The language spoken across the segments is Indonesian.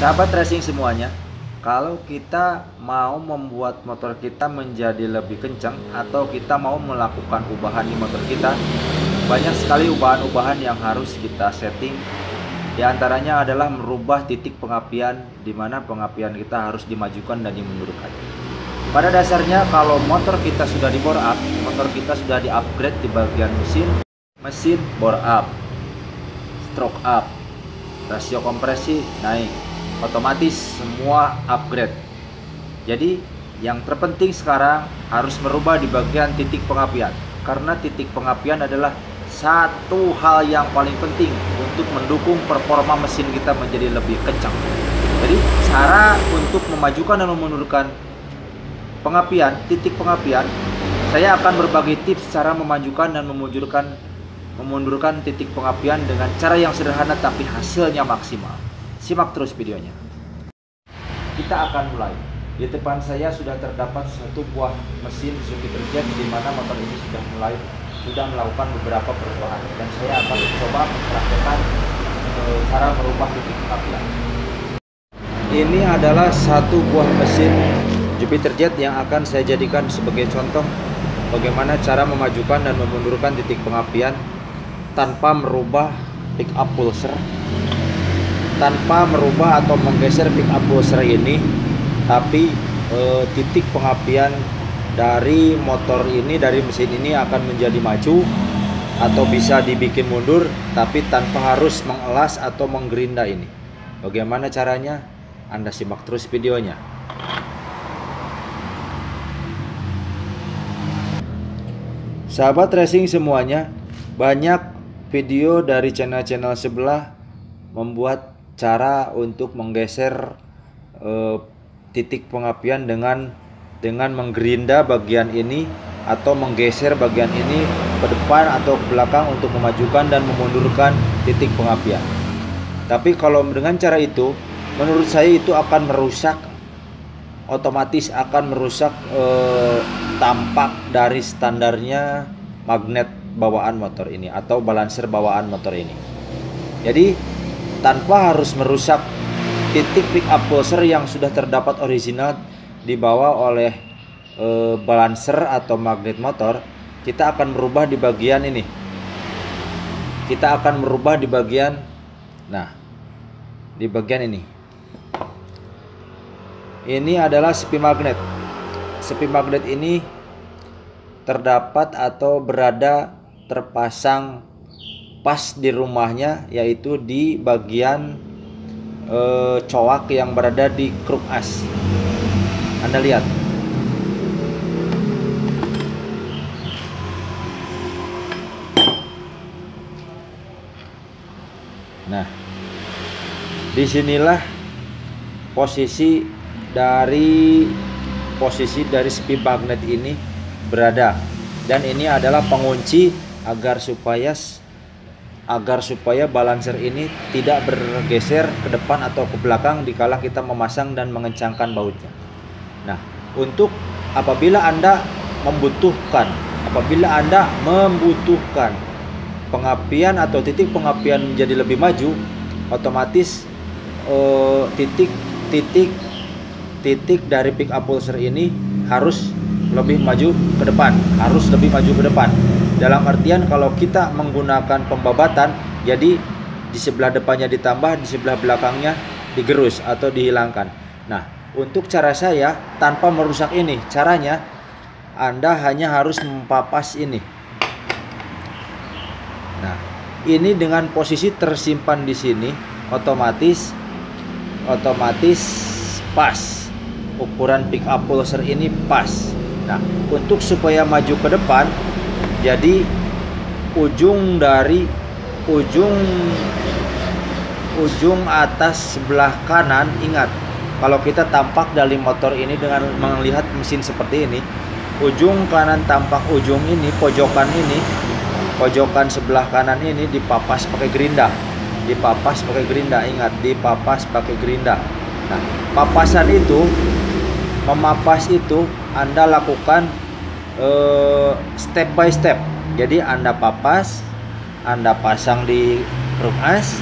Sahabat racing semuanya, kalau kita mau membuat motor kita menjadi lebih kencang atau kita mau melakukan ubahan di motor kita, banyak sekali ubahan-ubahan yang harus kita setting. Di antaranya adalah merubah titik pengapian di mana pengapian kita harus dimajukan dan dimundurkan. Pada dasarnya kalau motor kita sudah di bore up, motor kita sudah di-upgrade di bagian mesin, mesin bore up, stroke up, rasio kompresi naik, otomatis semua upgrade. Jadi yang terpenting sekarang harus merubah di bagian titik pengapian karena titik pengapian adalah satu hal yang paling penting untuk mendukung performa mesin kita menjadi lebih kencang. Jadi cara untuk memajukan dan memundurkan pengapian, titik pengapian, saya akan berbagi tips cara memajukan dan memujurkan memundurkan titik pengapian dengan cara yang sederhana tapi hasilnya maksimal. Simak terus videonya. Kita akan mulai. Di depan saya sudah terdapat satu buah mesin Suzuki Terjet di mana motor ini sudah mulai sudah melakukan beberapa perubahan dan saya akan mencoba mempraktekkan e, cara merubah titik pengapian. Ini adalah satu buah mesin Jupiter Jet yang akan saya jadikan sebagai contoh bagaimana cara memajukan dan memundurkan titik pengapian tanpa merubah pick up pulser tanpa merubah atau menggeser pick up pulser ini tapi e, titik pengapian dari motor ini dari mesin ini akan menjadi maju atau bisa dibikin mundur tapi tanpa harus mengelas atau menggerinda ini. Bagaimana caranya? Anda simak terus videonya. Sahabat racing semuanya banyak video dari channel-channel sebelah membuat cara untuk menggeser uh, titik pengapian dengan dengan menggerinda bagian ini atau menggeser bagian ini ke depan atau ke belakang untuk memajukan dan memundurkan titik pengapian. Tapi kalau dengan cara itu, menurut saya itu akan merusak otomatis akan merusak eh, tampak dari standarnya magnet bawaan motor ini atau balancer bawaan motor ini. Jadi tanpa harus merusak titik pick up pulser yang sudah terdapat original dibawa oleh e, balancer atau magnet motor kita akan merubah di bagian ini. Kita akan merubah di bagian nah di bagian ini. Ini adalah sepi magnet. Sepi magnet ini terdapat atau berada terpasang pas di rumahnya yaitu di bagian e, coak yang berada di kruk as. Anda lihat. Nah, di sinilah posisi dari posisi dari speed magnet ini berada dan ini adalah pengunci agar supaya agar supaya balancer ini tidak bergeser ke depan atau ke belakang dikala kita memasang dan mengencangkan bautnya. Nah, untuk apabila Anda membutuhkan, apabila Anda membutuhkan pengapian atau titik pengapian menjadi lebih maju, otomatis eh, titik titik titik dari pick up pulser ini harus lebih maju ke depan, harus lebih maju ke depan dalam artian kalau kita menggunakan pembabatan, jadi di sebelah depannya ditambah, di sebelah belakangnya digerus atau dihilangkan. Nah, untuk cara saya tanpa merusak ini, caranya Anda hanya harus mempapas ini. Nah, ini dengan posisi tersimpan di sini, otomatis otomatis pas. Ukuran pick up pulser ini pas. Nah, untuk supaya maju ke depan, jadi ujung dari ujung ujung atas sebelah kanan ingat kalau kita tampak dari motor ini dengan melihat mesin seperti ini ujung kanan tampak ujung ini pojokan ini pojokan sebelah kanan ini dipapas pakai gerinda. Dipapas pakai gerinda ingat dipapas pakai gerinda. Nah papasan itu memapas itu anda lakukan uh, step by step. Jadi Anda papas, Anda pasang di as,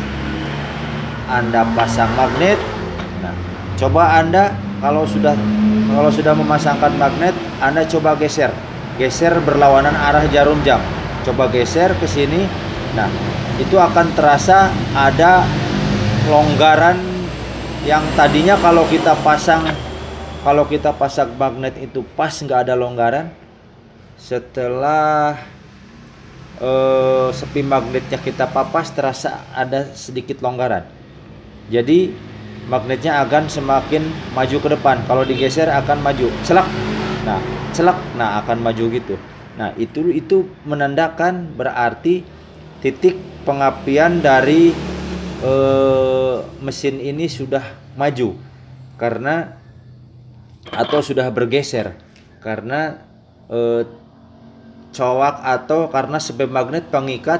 Anda pasang magnet, Nah, coba Anda kalau sudah kalau sudah memasangkan magnet, Anda coba geser. Geser berlawanan arah jarum jam. Coba geser ke sini. Nah, itu akan terasa ada longgaran yang tadinya kalau kita pasang kalau kita pasang magnet itu pas nggak ada longgaran setelah uh, sepi magnetnya kita papas terasa ada sedikit longgaran. Jadi magnetnya akan semakin maju ke depan. Kalau digeser akan maju. Celak! Nah celak! Nah akan maju gitu. Nah itu itu menandakan berarti titik pengapian dari eh, mesin ini sudah maju. Karena atau sudah bergeser. Karena eh, cowak atau karena sebab magnet pengikat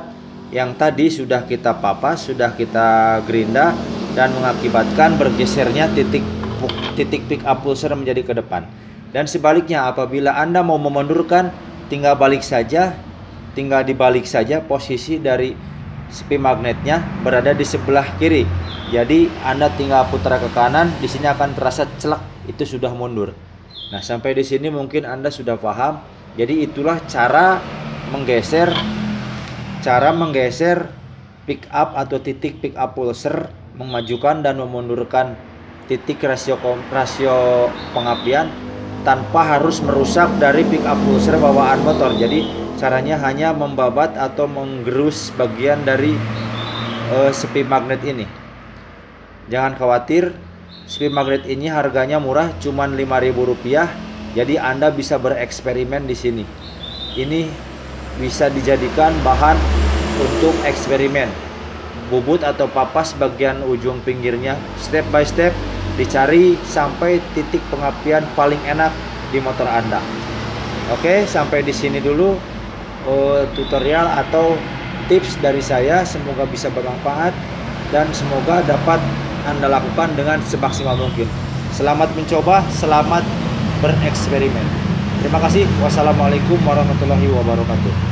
yang tadi sudah kita papas, sudah kita gerinda dan mengakibatkan bergesernya titik titik pick up pulser menjadi ke depan. Dan sebaliknya apabila Anda mau memundurkan tinggal balik saja, tinggal dibalik saja posisi dari sepi magnetnya berada di sebelah kiri. Jadi Anda tinggal putar ke kanan, di sini akan terasa celak itu sudah mundur. Nah, sampai di sini mungkin Anda sudah paham. Jadi itulah cara menggeser cara menggeser pick up atau titik pick up pulser memajukan dan memundurkan titik rasio rasio pengapian tanpa harus merusak dari pick up pulser bawaan motor. Jadi caranya hanya membabat atau menggerus bagian dari uh, sepi magnet ini. Jangan khawatir, sepi magnet ini harganya murah, cuman Rp5.000. Jadi Anda bisa bereksperimen di sini. Ini bisa dijadikan bahan untuk eksperimen. Bubut atau papas bagian ujung pinggirnya step by step dicari sampai titik pengapian paling enak di motor Anda. Oke, sampai di sini dulu uh, tutorial atau tips dari saya. Semoga bisa bermanfaat dan semoga dapat Anda lakukan dengan semaksimal mungkin. Selamat mencoba, selamat bereksperimen. Terima kasih. Wassalamualaikum warahmatullahi wabarakatuh.